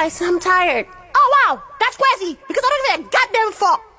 guys, I'm tired. Oh, wow, that's crazy because I don't give a goddamn fuck.